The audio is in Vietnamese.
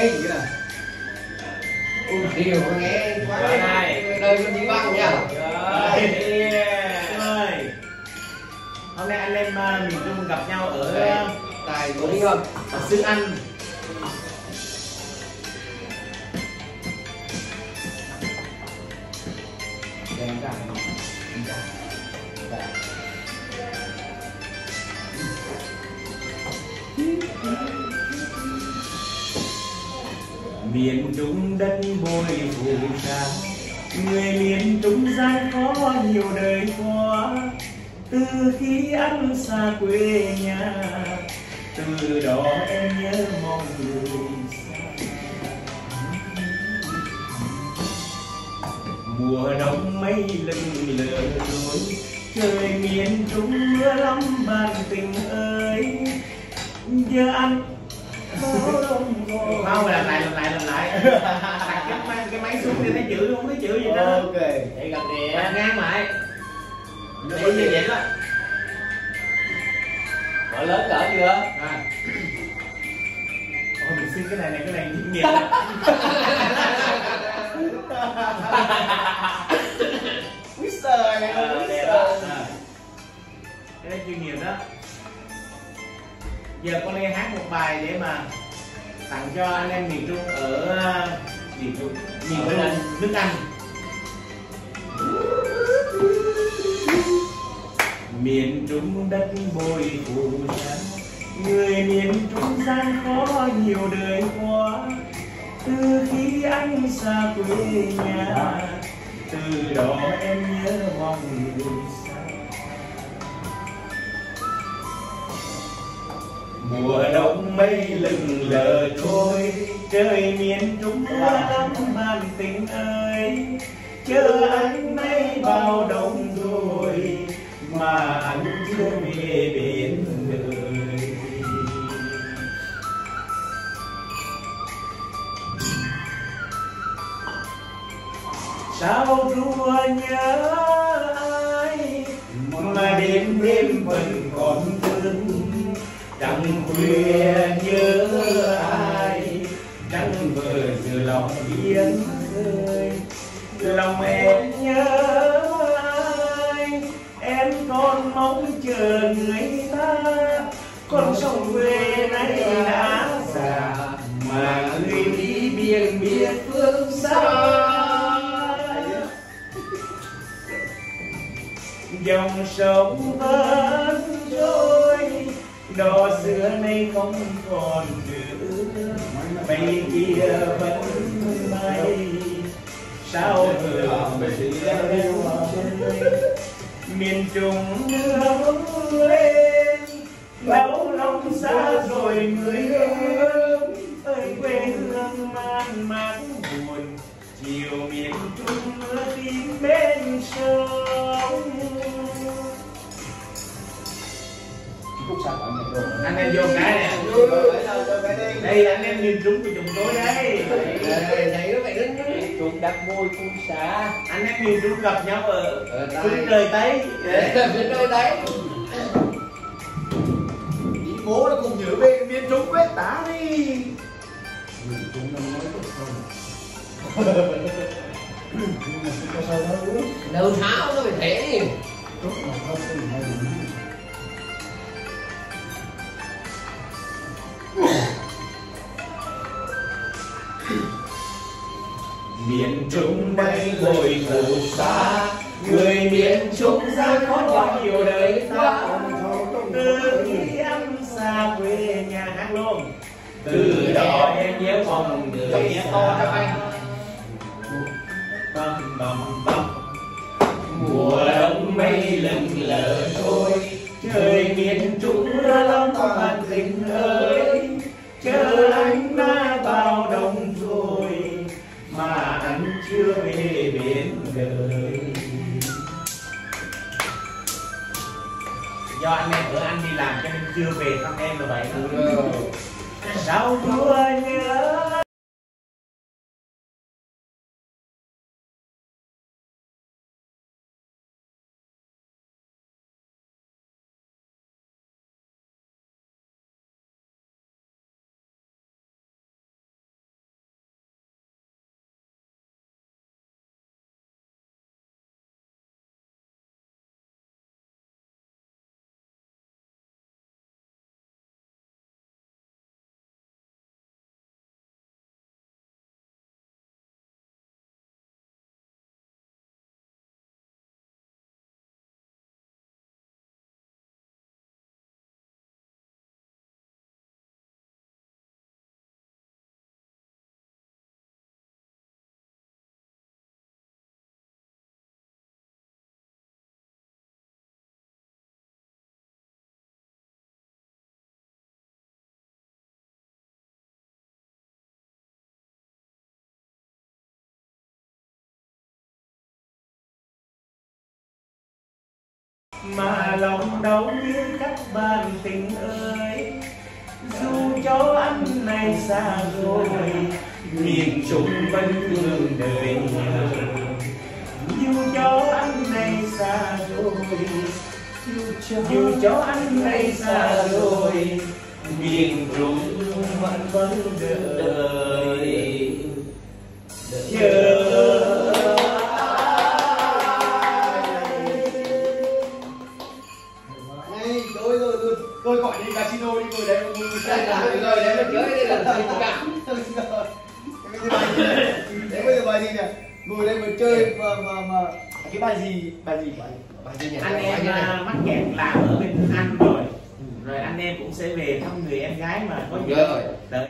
nghe gì Ui, điều nghe quá. Nơi con đi băng nha. Hôm nay anh em uh, miền Trung gặp nhau ở của đi không Xương Anh. Miền trung đất bồi phù sa người miền trung gian khó nhiều đời qua. Từ khi anh xa quê nhà, từ đó em nhớ mong người xa. Mùa đông mây lưng lờ rồi trời miền trung mưa lắm bạn tình ơi. Giờ anh không làm lại làm lại làm lại đặt cái máy, cái máy xuống đi thấy chữ không thấy chữ gì đó ok để gặp nè ngang lại để như vậy đó Mở lớn cỡ chưa? à. Ôi, mình xin cái này này cái này chuyên nghiệp. Whisper này Ờ, đẹp đó. Ờ. cái này chuyên nghiệp đó giờ con lên hát một bài để mà tặng cho anh em miền Trung ở à, miền Trung miền Trung Anh. nước Anh miền Trung đất bồi phù sa người miền Trung gian khó nhiều đời qua từ khi anh xa quê nhà, từ đó em nhớ mong người mùa đông mây lừng lờ trôi, trời miền trung lãng lắm tình ơi chờ anh nay bao đông rồi, mà anh chưa về bên người. sao rùa nhớ ai mà đêm đêm vẫn còn thương chẳng khuya nhớ ai? Chẳng vờ giờ lòng yên khơi lòng em nhớ ai? Em còn mong chờ người ta con sông quê này đã già mà người đi biển biệt phương xa. Dòng sông vẫn đò xưa nay không còn nữa. Mây kia vẫn bay sao vừa rêu miền trung nước lên Nấu lòng xa rồi người anh em vô cái nè. Đây anh em miền trung của chúng tôi đây Nhảy nó phải đứng Trục đặt môi phun xả anh em miền trung gặp nhau ở đây. phương trời tây đây đấy. Ý bố nó cùng nhớ về miền Trung quét tá đi. Miền Trung năm nói tốt không Đầu tháo nó phải thế đi miền trung đây ngồi phù sa người miền trung ra khó bao nhiều đời ta từ khi em xa quê nhà hát luôn từ đó em nhớ mong người xa băm băm băm mùa đông mây lừng lờ trôi trời miền trung do anh em ở anh đi làm cho nên chưa về thăm em là vậy. Sao chúa nhớ mà lòng đau như các bạn tình ơi. Dù cho anh này xa rồi miền trung vẫn thương đời dù cho anh này xa rồi, dù cho anh này xa rồi, miền trung vẫn vẫn đợi. Chờ tôi gọi đi casino đi tôi đấy tôi Đây là rồi rồi đấy mà chơi đây là tình cảm Đấy bây giờ bài gì nhỉ? Ngồi đây mà chơi mà mà mà cái bài gì? Bài gì? Bài Bài gì nhỉ? anh em gì à, mắc kẹt làm ở bên anh rồi rồi anh em cũng sẽ về thăm người em gái mà có Rồi. đợi